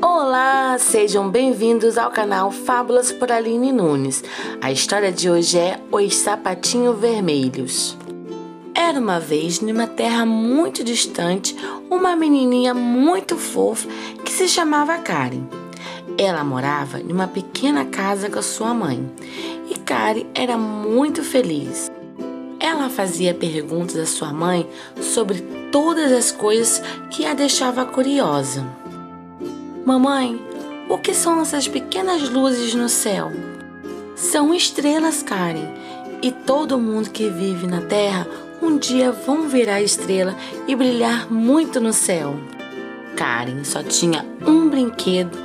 Olá, sejam bem-vindos ao canal Fábulas por Aline Nunes. A história de hoje é Os Sapatinhos Vermelhos. Era uma vez, numa terra muito distante, uma menininha muito fofa que se chamava Karen. Ela morava em uma pequena casa com sua mãe e Karen era muito feliz. Ela fazia perguntas à sua mãe sobre todas as coisas que a deixava curiosa. Mamãe, o que são essas pequenas luzes no céu? São estrelas, Karen, e todo mundo que vive na Terra um dia vão virar estrela e brilhar muito no céu. Karen só tinha um brinquedo,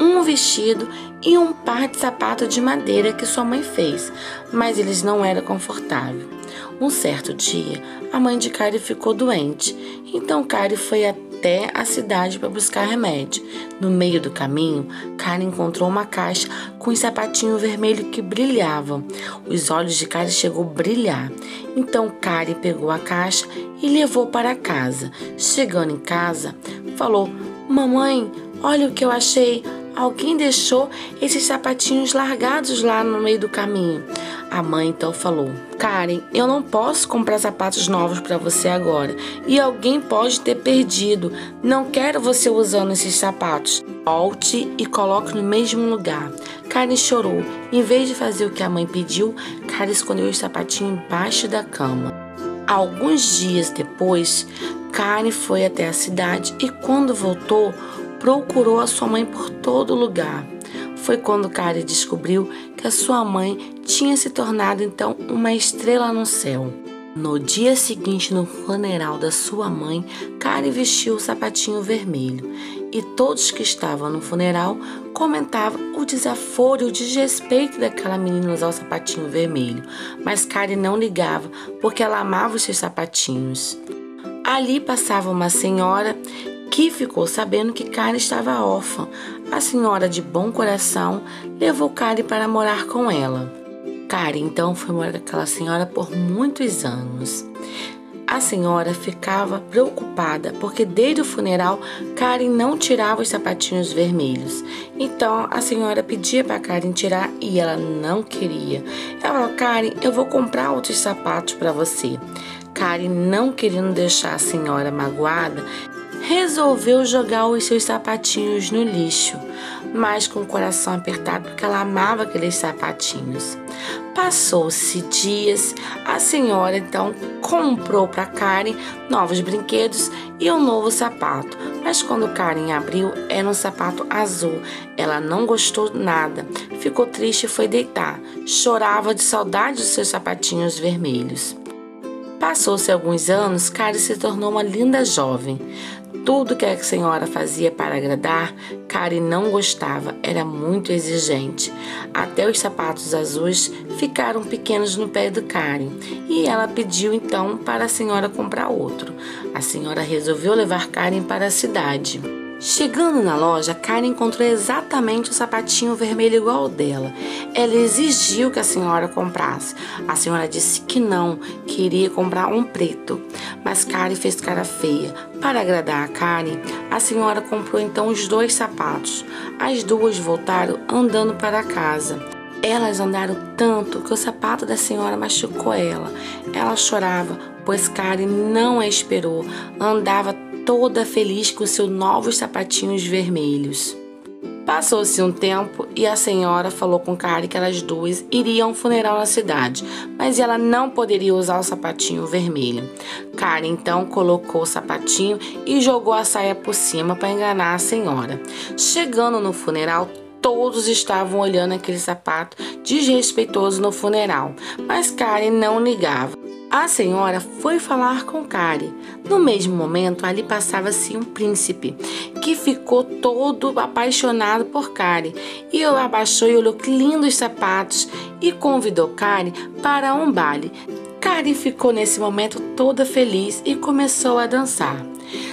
um vestido e um par de sapato de madeira que sua mãe fez, mas eles não eram confortáveis. Um certo dia, a mãe de Karen ficou doente, então Karen foi até até a cidade para buscar remédio. No meio do caminho, Karen encontrou uma caixa com um sapatinho vermelho que brilhava. Os olhos de Karen chegou a brilhar. Então Karen pegou a caixa e levou para casa. Chegando em casa, falou: Mamãe, olha o que eu achei. Alguém deixou esses sapatinhos largados lá no meio do caminho. A mãe então falou: Karen, eu não posso comprar sapatos novos para você agora e alguém pode ter perdido. Não quero você usando esses sapatos. Volte e coloque no mesmo lugar. Karen chorou. Em vez de fazer o que a mãe pediu, Karen escondeu os sapatinhos embaixo da cama. Alguns dias depois, Karen foi até a cidade e, quando voltou, procurou a sua mãe por todo lugar. Foi quando Karen descobriu que a sua mãe tinha se tornado então uma estrela no céu. No dia seguinte, no funeral da sua mãe, Karen vestiu o sapatinho vermelho e todos que estavam no funeral comentavam o desaforo e o desrespeito daquela menina usar o sapatinho vermelho. Mas Karen não ligava porque ela amava os seus sapatinhos. Ali passava uma senhora que ficou sabendo que Karen estava órfã. A senhora de bom coração levou Karen para morar com ela. Karen então foi morar com aquela senhora por muitos anos. A senhora ficava preocupada porque desde o funeral Karen não tirava os sapatinhos vermelhos. Então a senhora pedia para Karen tirar e ela não queria. Ela falou: Karen, eu vou comprar outros sapatos para você. Karen, não querendo deixar a senhora magoada, resolveu jogar os seus sapatinhos no lixo, mas com o coração apertado porque ela amava aqueles sapatinhos. Passou-se dias, a senhora então comprou para Karen novos brinquedos e um novo sapato. Mas quando Karen abriu, era um sapato azul. Ela não gostou nada, ficou triste e foi deitar. Chorava de saudade dos seus sapatinhos vermelhos. Passou-se alguns anos, Karen se tornou uma linda jovem. Tudo que a senhora fazia para agradar, Karen não gostava, era muito exigente. Até os sapatos azuis ficaram pequenos no pé do Karen e ela pediu então para a senhora comprar outro. A senhora resolveu levar Karen para a cidade. Chegando na loja, Karen encontrou exatamente o sapatinho vermelho igual ao dela. Ela exigiu que a senhora comprasse. A senhora disse que não, queria comprar um preto. Mas Karen fez cara feia. Para agradar a Karen, a senhora comprou então os dois sapatos. As duas voltaram andando para casa. Elas andaram tanto que o sapato da senhora machucou ela. Ela chorava, pois Karen não a esperou. Andava toda feliz com seus novos sapatinhos vermelhos. Passou-se um tempo e a senhora falou com Karen que elas duas iriam a um funeral na cidade, mas ela não poderia usar o sapatinho vermelho. Karen então colocou o sapatinho e jogou a saia por cima para enganar a senhora. Chegando no funeral, todos estavam olhando aquele sapato desrespeitoso no funeral, mas Karen não ligava. A senhora foi falar com Kari. No mesmo momento, ali passava-se um príncipe que ficou todo apaixonado por Kari e abaixou e olhou que lindos sapatos e convidou Kari para um baile. Kari ficou nesse momento toda feliz e começou a dançar.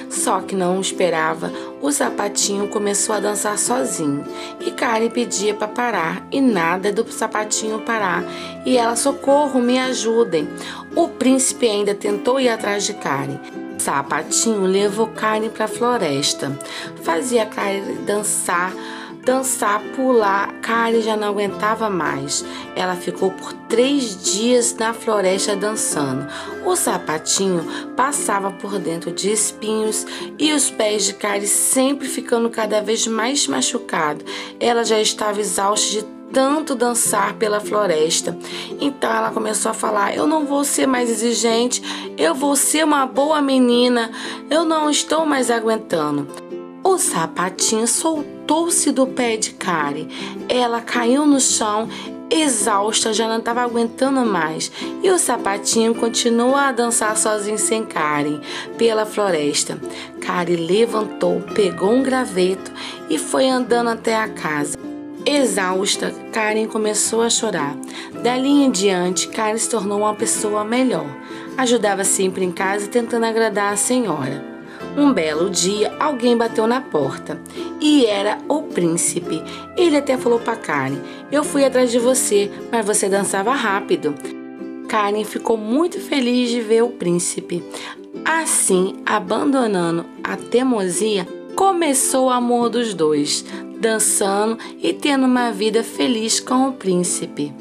Só que não esperava, o sapatinho começou a dançar sozinho e Karen pedia para parar e nada do sapatinho parar. E ela, socorro, me ajudem. O príncipe ainda tentou ir atrás de Karen. Sapatinho levou Karen para a floresta. Fazia Karen dançar, dançar, pular. Karen já não aguentava mais. Ela ficou por três dias na floresta dançando. O sapatinho passava por dentro de espinhos e os pés de Karen sempre ficando cada vez mais machucados. Ela já estava exausta de tanto dançar pela floresta. Então ela começou a falar: Eu não vou ser mais exigente, eu vou ser uma boa menina, eu não estou mais aguentando. O sapatinho soltou-se do pé de Karen. Ela caiu no chão, exausta, já não estava aguentando mais. E o sapatinho continuou a dançar sozinho sem Karen pela floresta. Karen levantou, pegou um graveto e foi andando até a casa. Exausta, Karen começou a chorar. Dali em diante, Karen se tornou uma pessoa melhor. Ajudava sempre em casa tentando agradar a senhora. Um belo dia, alguém bateu na porta e era o príncipe. Ele até falou para Karen: Eu fui atrás de você, mas você dançava rápido. Karen ficou muito feliz de ver o príncipe. Assim, abandonando a teimosia, começou o amor dos dois dançando e tendo uma vida feliz com o príncipe.